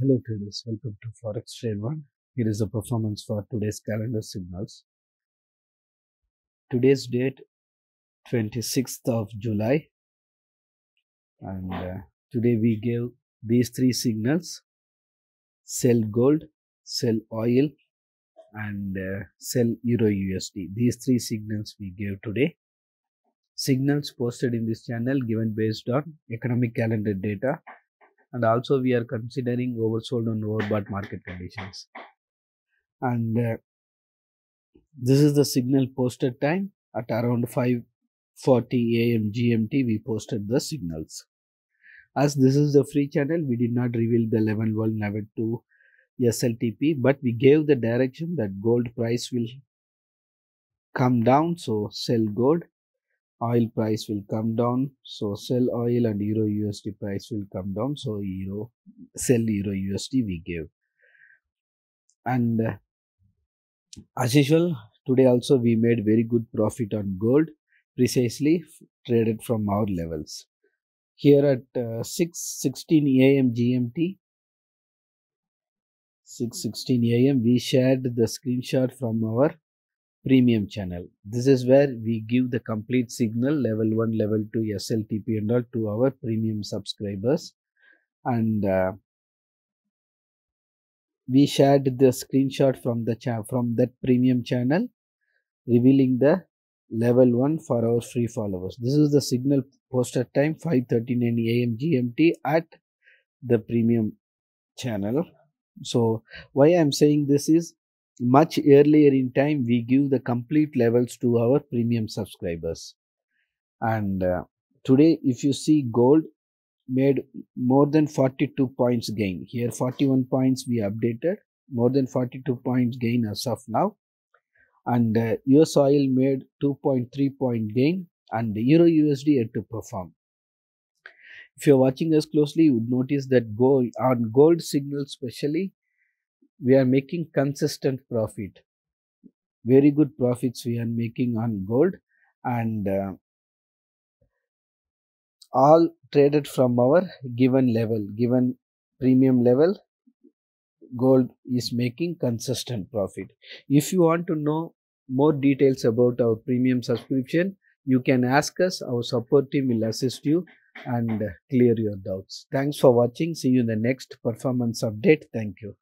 Hello traders, welcome to Forex Trade One. Here is the performance for today's calendar signals. Today's date 26th of July and uh, today we gave these three signals sell gold, sell oil and uh, sell euro USD. These three signals we gave today. Signals posted in this channel given based on economic calendar data and also we are considering oversold and overbought market conditions. And uh, this is the signal posted time. At around 5:40 am gmt we posted the signals. As this is the free channel we did not reveal the level 1 level 2 sltp but we gave the direction that gold price will come down so sell gold oil price will come down. So sell oil and euro usd price will come down. So euro sell euro usd we gave. And uh, as usual today also we made very good profit on gold precisely traded from our levels. Here at uh, 6:16 am gmt 6:16 am we shared the screenshot from our premium channel. This is where we give the complete signal level 1, level 2, SLTP and all to our premium subscribers. And uh, we shared the screenshot from the from that premium channel revealing the level 1 for our free followers. This is the signal posted time 5.39 am GMT at the premium channel. So why I am saying this is much earlier in time we give the complete levels to our premium subscribers. And uh, today if you see gold made more than 42 points gain. Here 41 points we updated. More than 42 points gain as of now. And uh, us oil made 2.3 point gain and euro usd had to perform. If you're watching us closely you would notice that gold on gold signal especially we are making consistent profit. Very good profits we are making on gold and uh, all traded from our given level given premium level gold is making consistent profit. If you want to know more details about our premium subscription you can ask us our support team will assist you and clear your doubts. Thanks for watching. See you in the next performance update. Thank you